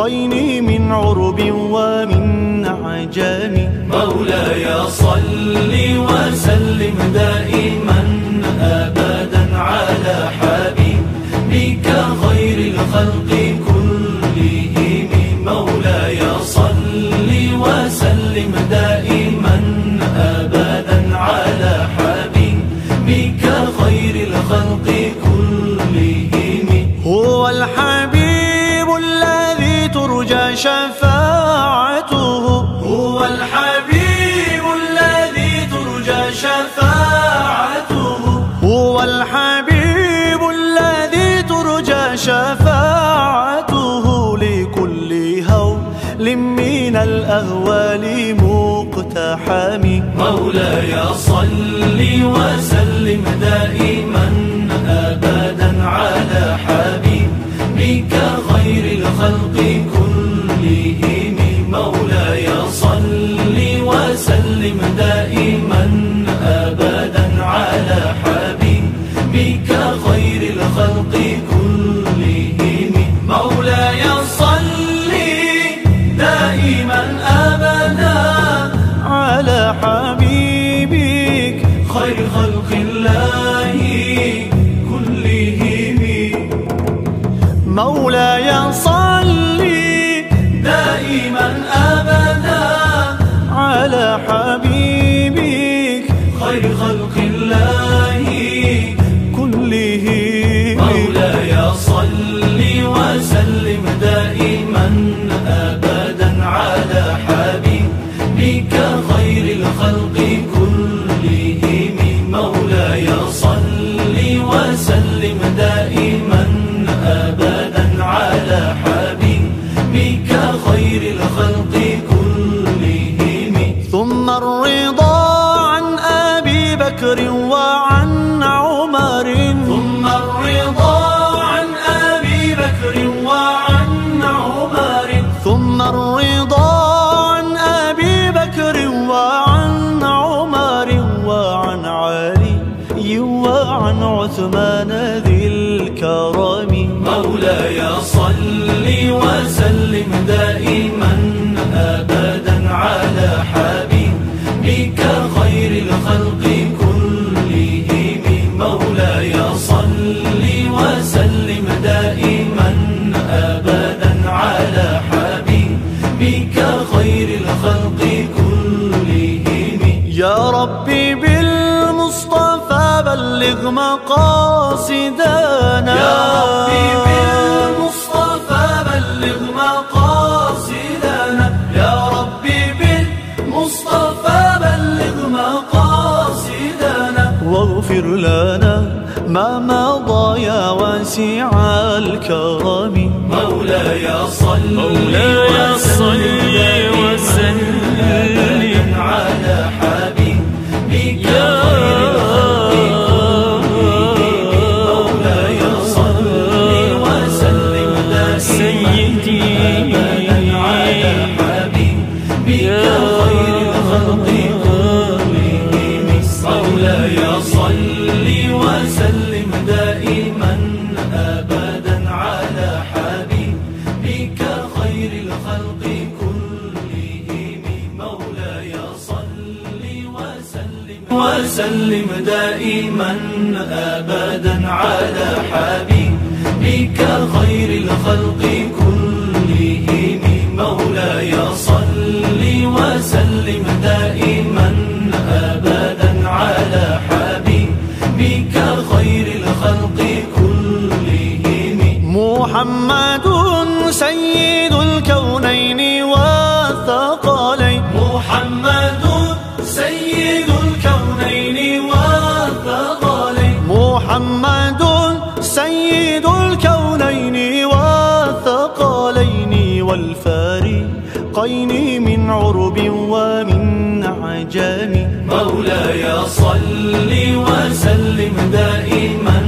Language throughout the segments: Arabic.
والفارقين من عرب ومن عجم مولاي صل وسلم دائما أبدا على حبيبك خير الخلق. شفاعته. هو الحبيب الذي ترجى شفاعته. هو الحبيب الذي ترجى شفاعته. لكل هول من الأهوال مقتحم. مولاي صل وسلم دائما أبدا على حبيبك خير الخلق كلهم. وسلم دائما ابدا على حبيبك خير الخلق كلهم. مولاي صل دائما ابدا على حبيبك خير خلق الله كلهم. مولاي صل دائما ابدا الخلق كلهم مولاي صل وسلم دائما ابدا على حبيبك خير الخلق كلهم يا ربي بالمصطفى بلغ مقاصدنا. يا ربي بالمصطفى بلغ مقاصدنا. مولاي صل مولاي صل وسلم دائما أبدا على حبيبك خير الخلق كلهم. مولاي صل وسلم دائما أبدا على حبيبك خير الخلق كلهم. محمد سيد الطين من عرب ومن عجام مولاي صل وسلم دائما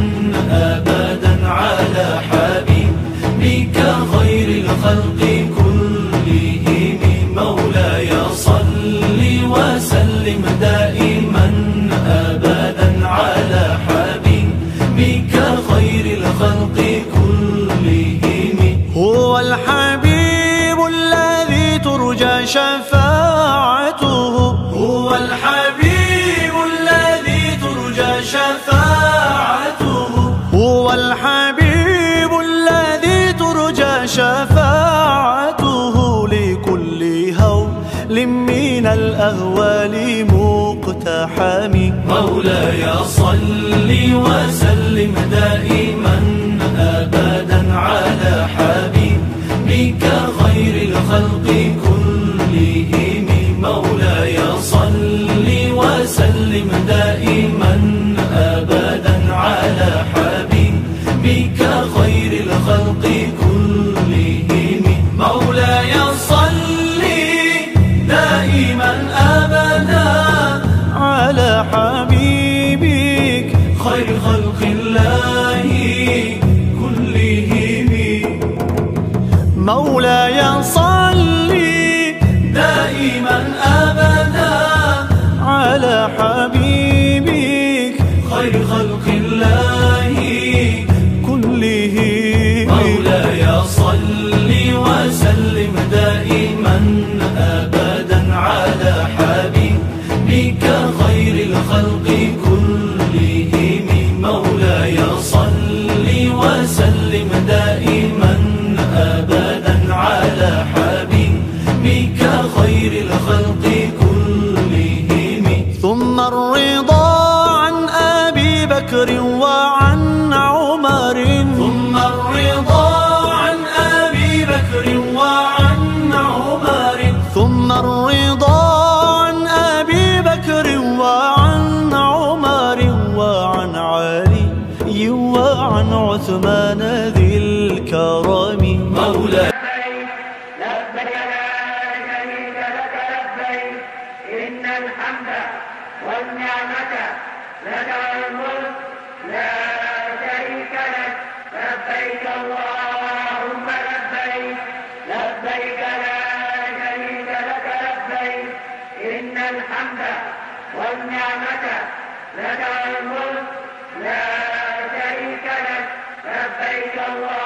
أبدا على حبيبك خير الخلق. شفاعته هو الحبيب الذي ترجى شفاعته. هو الحبيب الذي ترجى شفاعته. لكل هول من الأهوال مقتحم. مولاي صل وسلم دائما أبدا على حبيبك خير الخلق وسلم دائما أبدا على حبيبك خير الخلق كلهم. مولاي صل دائما أبدا على حبيبك خير خلق الله كلهم. مولاي صل American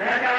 Obrigado.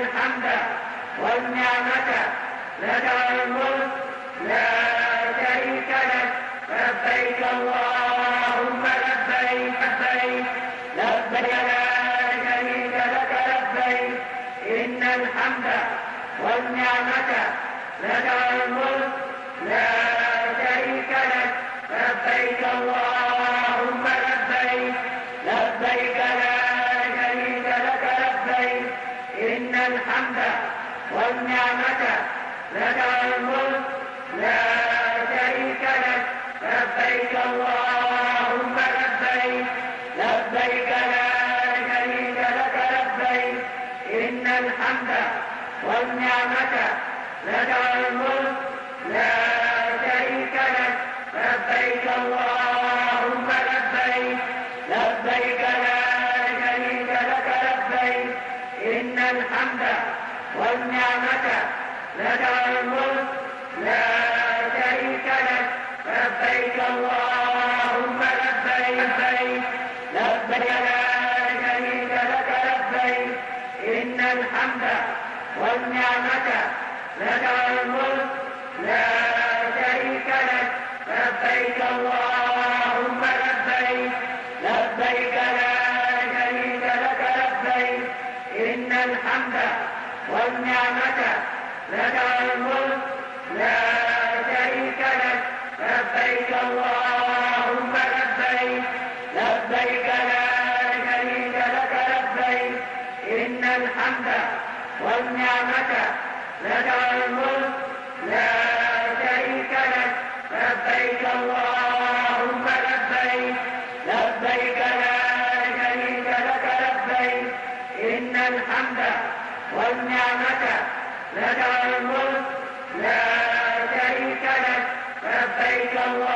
الحمد والنعمة. لك إلا الله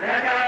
Let us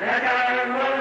Let our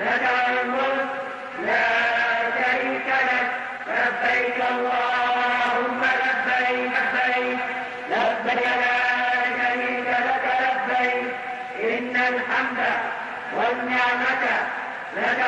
لك الملك لا شريك لك لبيك اللهم لبيك لبيك لا شريك لك لبيك إن الحمد والنعمة لك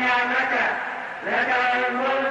والنعمة لك الملك